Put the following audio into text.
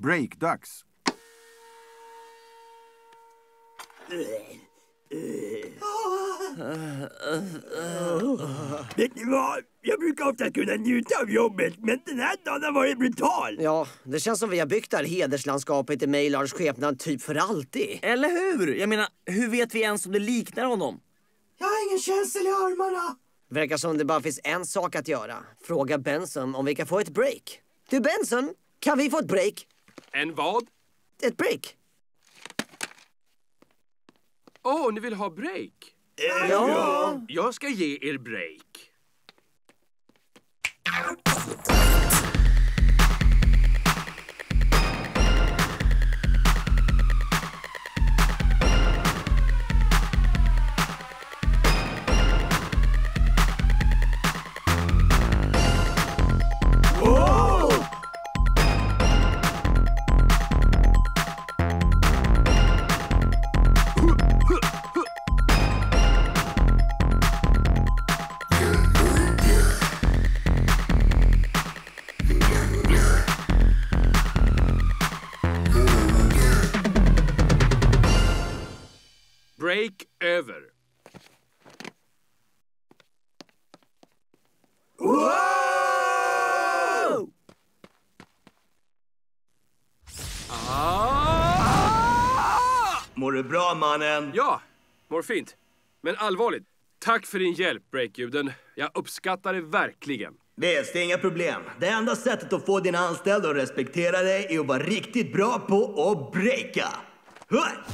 Breakdags. Vet ni vad? Jag brukar ofta kunna njuta av jobbet, men den här dagen har varit brutal. Ja, det känns som vi har byggt det här hederslandskapet i Maylars skepnad typ för alltid. Eller hur? Jag menar, hur vet vi ens om det liknar honom? Jag har ingen känsel i armarna. Verkar som det bara finns en sak att göra. Fråga Benson om vi kan få ett break. Du Benson, kan vi få ett break? En vad? Ett break? Åh, ni vill ha break? Ja. Jag ska ge er break. Break över. Ah! Mår du bra mannen? Ja, mår fint. Men allvarligt, tack för din hjälp, breakljuden. Jag uppskattar det verkligen. Visst, det är inga problem. Det enda sättet att få dina anställda att respektera dig är att vara riktigt bra på att breaka. Huh.